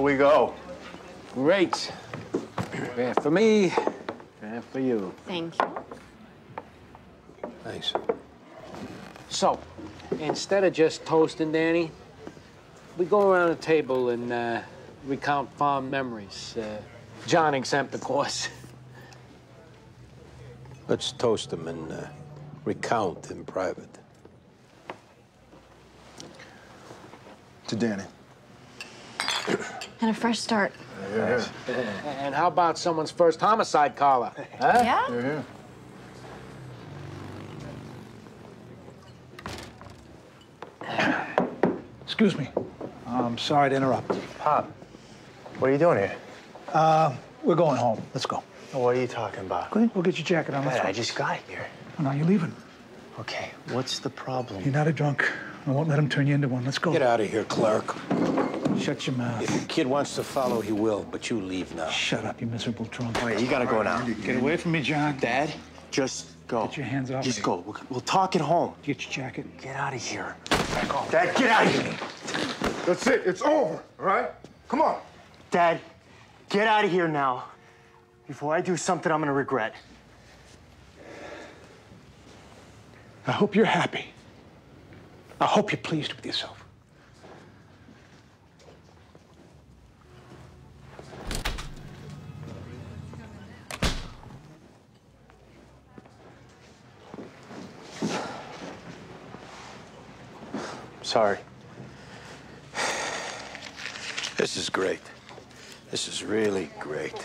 we go? Great. Fair for me, fair for you. Thank you. Thanks. So, instead of just toasting Danny, we go around the table and uh, recount fond memories. Uh, John exempt, of course. Let's toast him and uh, recount in private. To Danny. And a fresh start. Yeah. And how about someone's first homicide caller? Huh? Yeah? Excuse me. I'm sorry to interrupt. Pop, what are you doing here? Uh, we're going home. Let's go. What are you talking about? Go We'll get your jacket on. Let's Dad, go. I just got here. Oh, no, you're leaving. Okay, what's the problem? You're not a drunk. I won't let him turn you into one. Let's go. Get out of here, Clark. Shut your mouth. If your kid wants to follow, he will, but you leave now. Shut up, you miserable drunk. Wait, you gotta go now. Get away from me, John. Dad, just go. Get your hands off Just me. go. We'll, we'll talk at home. Get your jacket. Get out of here. Back off. Dad, get out of here. That's it. It's over, all right? Come on. Dad, get out of here now. Before I do something I'm gonna regret. I hope you're happy. I hope you're pleased with yourself. Sorry. This is great. This is really great.